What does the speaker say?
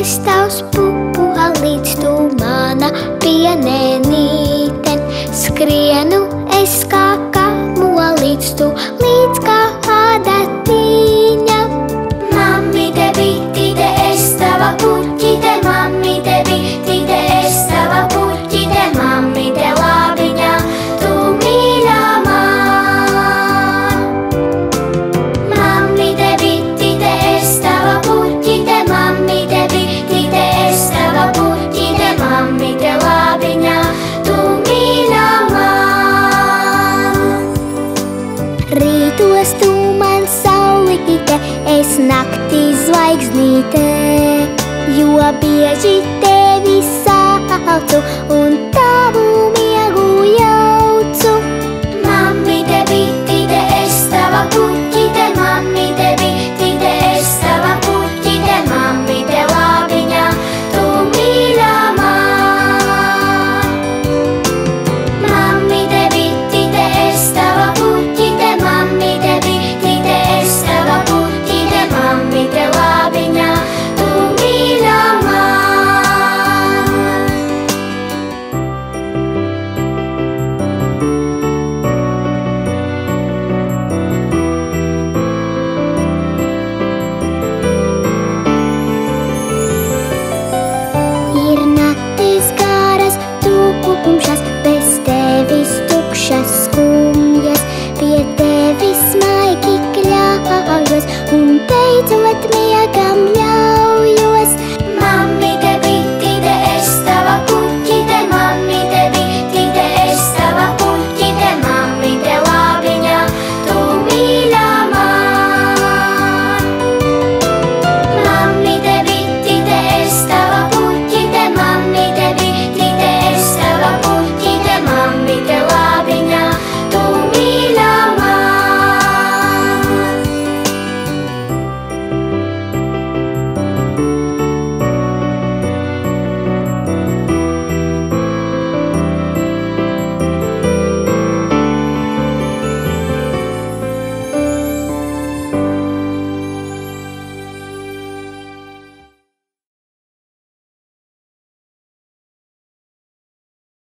Está aos pulos. Rītos tu man saulīte, es naktī zvaigznīte, jo bieži tevi sācu